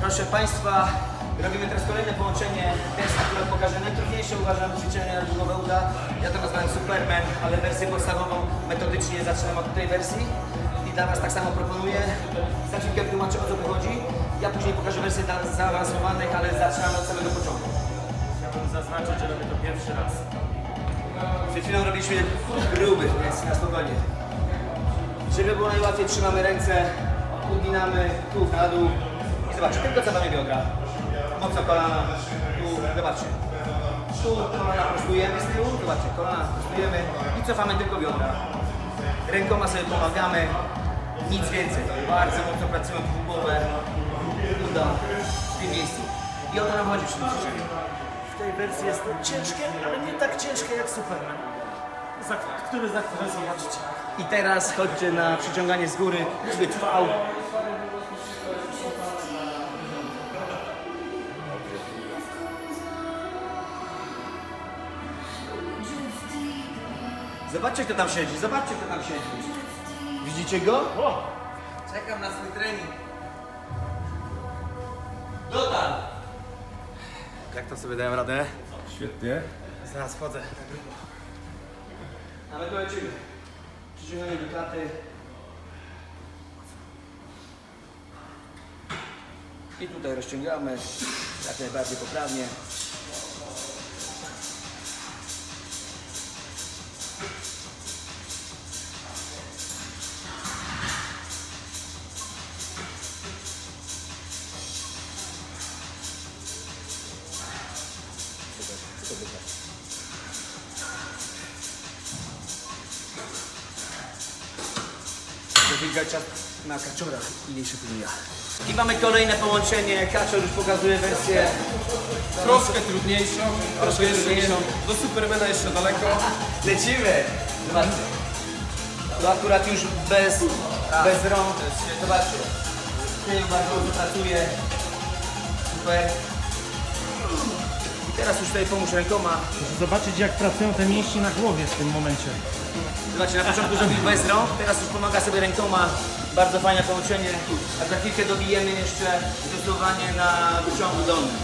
Proszę Państwa, robimy teraz kolejne połączenie wersji, które pokaże najtrudniejsze uważam ćwiczenie na długowe uda. Ja to nazwałem Superman, ale wersję podstawową metodycznie zaczynam od tej wersji i dla Was tak samo proponuję. Za chwilkę wytłumaczę o co tu chodzi. Ja później pokażę wersję dla zaawansowanych, ale zaczynamy od samego początku. Chciałbym zaznaczyć, że robię to pierwszy raz. Przed chwilą robiliśmy gruby, więc na spokojnie. Żeby było najłatwiej, trzymamy ręce, uginamy tu na dół zobaczcie, tylko cofamy biodra. Mocno kolana, tu, zobaczcie. Tu kolana prostujemy z tyłu, zobaczcie, kolana prostujemy i cofamy tylko biodra. Rękoma sobie pomagamy, nic więcej. Bardzo mocno pracują głowę, uda w tym miejscu. I o to nam chodzi przy tym ćwiczeniu. W tej wersji jest to ciężkie, ale nie tak ciężkie jak Superman. Za, który za chwilę zobaczycie. I teraz chodźcie na przyciąganie z góry, chwyt V. Zobaczcie kto tam siedzi, zobaczcie kto tam siedzi. Widzicie go? O! Czekam na swój trening. Dotarł. Jak to sobie dałem radę? Świetnie. Zaraz wchodzę. A my to lecimy. Przyciąganie do klaty. I tutaj rozciągamy jak najbardziej poprawnie. Wybiegać na kaczora i jej szykunia. I mamy kolejne połączenie. Kaczor już pokazuje wersję Troszkę trudniejszą, Troszkę trudniejszą. do Supermana jeszcze daleko. Lecimy! Zobaczcie. To akurat już bez, bez rąk. Zobaczcie. Tył bardzo pracuje. Super. Teraz już tutaj pomóż rękoma. Zobaczyć jak pracują te mięśnie na głowie w tym momencie. Zobaczcie, na początku zrobił bez rąk, teraz już pomaga sobie rękoma. Bardzo fajne połączenie. A za chwilkę dobijemy jeszcze dostosowanie na wyciągu dolnym.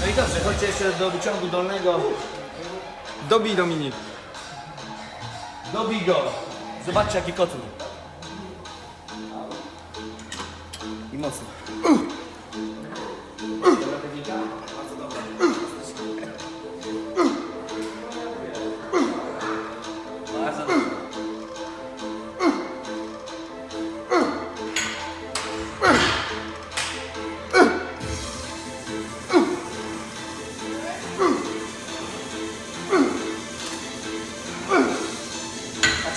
No i dobrze, chodźcie jeszcze do wyciągu dolnego. Dobij Dominik. Dobij go. Zobaczcie jaki kotł. A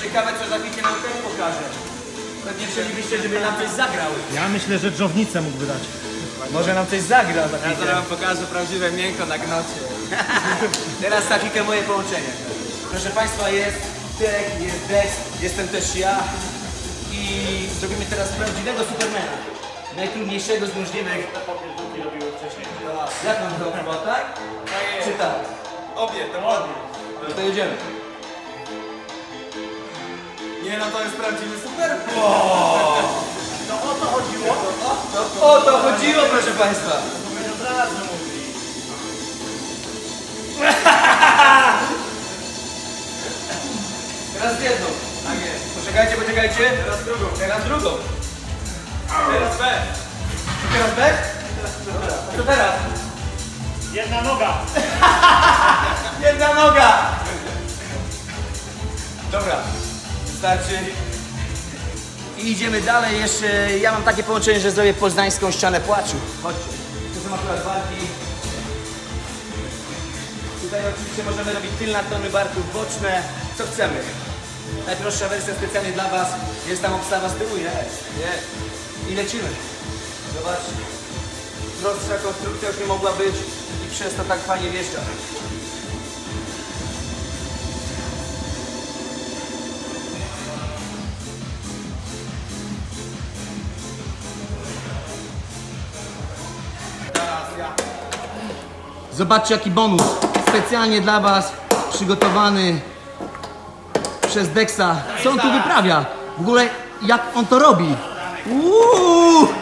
ciekawe co za Pewnie chcielibyście, żeby nam coś zagrał. Ja myślę, że dżownicę mógłby dać. Może nam coś zagra za Ja chwilę. zaraz wam pokażę prawdziwe miękko na gnocie. Teraz chwilkę moje połączenie. Proszę Państwa, jest Tyrek, jest Dex, jestem też ja i zrobimy teraz prawdziwego Supermana. Najtrudniejszego z możliwych. Jak on to chyba, tak? Czy tak? Obie, dokładnie. No to jedziemy. Nie no, to jest prawdziwy Superman. O to chodziło, proszę Państwa. Od razu mówi. Teraz jedną. Tak jest. Poczekajcie, poczekajcie. Teraz drugą. Teraz drugą. Teraz B. Teraz B? Dobra. A co teraz? Jedna noga. Jedna noga! Dobra, wystarczy. I idziemy dalej. Jeszcze ja mam takie połączenie, że zrobię poznańską ścianę płaczu. Chodźcie. To są akurat barki. Tutaj oczywiście możemy robić tylne tony barków, boczne, co chcemy. Najprostsza wersja specjalnie dla Was. Jest tam obstawa z tyłu? Jest. Jest. I lecimy. Zobaczcie. Prostsza konstrukcja już nie mogła być i przez to tak fajnie wjeżdża. Zobaczcie jaki bonus. Specjalnie dla Was przygotowany przez Dexa. Co on tu wyprawia? W ogóle jak on to robi? Uuu!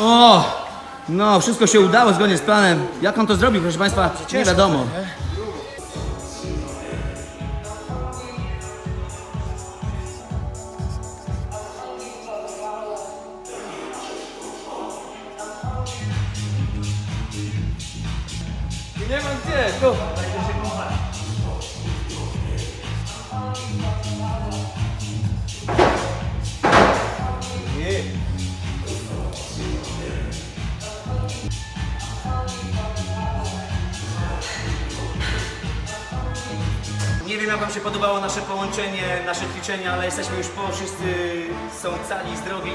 O! No, wszystko się udało zgodnie z planem. Jak on to zrobił, proszę Państwa, nie wiadomo. Nie mam gdzie, tu. Nie wiem jak Wam się podobało nasze połączenie, nasze ćwiczenia, ale jesteśmy już po, wszyscy są cali, zdrowi.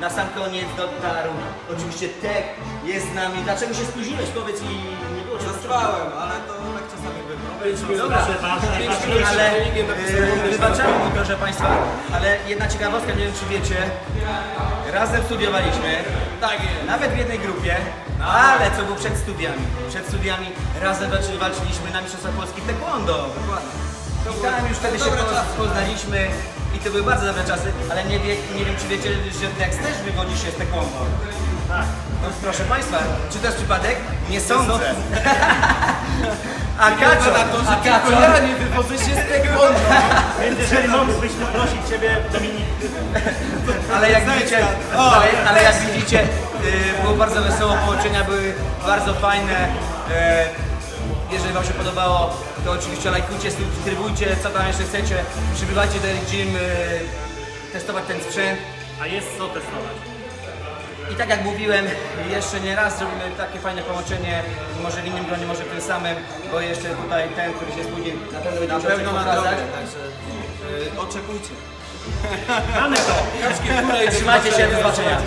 Na sam koniec dotarł oczywiście Tek jest z nami. Dlaczego się spóźniłeś? Powiedz i Zaspałem, ale to tak czasami bywa. Dobra, ale e, wybaczamy proszę Państwa, ale jedna ciekawostka, nie wiem czy wiecie, razem studiowaliśmy, Tak jest. nawet w jednej grupie, ale co było przed studiami? Przed studiami razem walczy- walczyliśmy na Mistrzostwach Polski w Taekwondo. I tam już wtedy się dobre poz- czasy. poznaliśmy i to były bardzo dobre czasy, ale nie, wie, nie wiem czy wiecie, że Dex też wywodzi się z Taekwondo. No, proszę Państwa, czy to jest przypadek? Nie sądzę. A Kaczo, na to, że a tylko ja nie wywodzę się z tego Więc jeżeli moglibyśmy prosić Ciebie, Dominik, Ale jak widzicie, ale, ale jak widzicie, y, było bardzo wesoło, połączenia były bardzo fajne. E, jeżeli Wam się podobało, to oczywiście lajkujcie, subskrybujcie, co tam jeszcze chcecie. Przybywajcie do Elite Gym, y, testować ten sprzęt. a jest co testować. I tak jak mówiłem, jeszcze nie raz zrobimy takie fajne połączenie, może w innym gronie, może w tym samym, bo jeszcze tutaj ten, który się spóźnił, na pewno będzie Na pewno na pokazać. drogę, także y, oczekujcie. Mamy to! Kaczki w górę i Trzymajcie się, do zobaczenia.